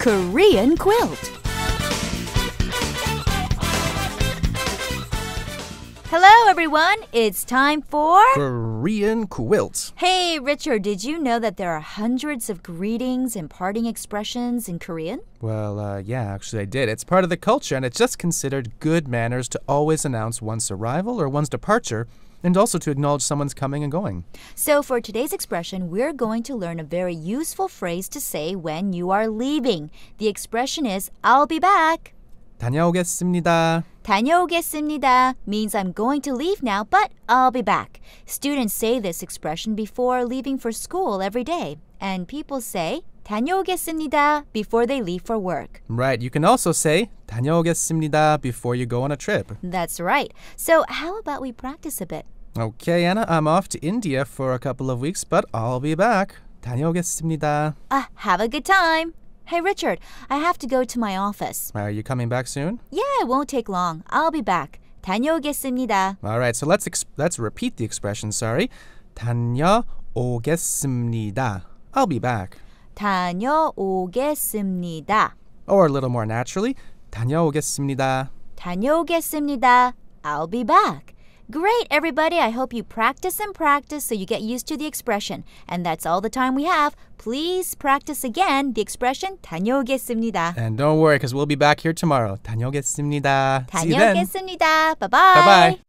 Korean quilt. Hello, everyone. It's time for. Korean quilt. Hey, Richard, did you know that there are hundreds of greetings and parting expressions in Korean? Well, uh, yeah, actually, I did. It's part of the culture, and it's just considered good manners to always announce one's arrival or one's departure, and also to acknowledge someone's coming and going. So, for today's expression, we're going to learn a very useful phrase to say when you are leaving. The expression is, I'll be back. 다녀오겠습니다. 다녀오겠습니다 means I'm going to leave now, but I'll be back. Students say this expression before leaving for school every day, and people say 다녀오겠습니다 before they leave for work. Right, you can also say 다녀오겠습니다 before you go on a trip. That's right. So, how about we practice a bit? Okay, Anna, I'm off to India for a couple of weeks, but I'll be back. 다녀오겠습니다. Ah, have a good time. Hey, Richard, I have to go to my office. Are you coming back soon? Yeah, it won't take long. I'll be back. 다녀오겠습니다. All right, so let's ex- let's repeat the expression. Sorry, 다녀오겠습니다. I'll be back. 다녀오겠습니다. Or a little more naturally, 다녀오겠습니다. 다녀오겠습니다. I'll be back. Great, everybody. I hope you practice and practice so you get used to the expression. And that's all the time we have. Please practice again the expression 다녀오겠습니다. And don't worry, because we'll be back here tomorrow. 다녀오겠습니다. See you then. 다녀오겠습니다. Bye-bye. Bye bye.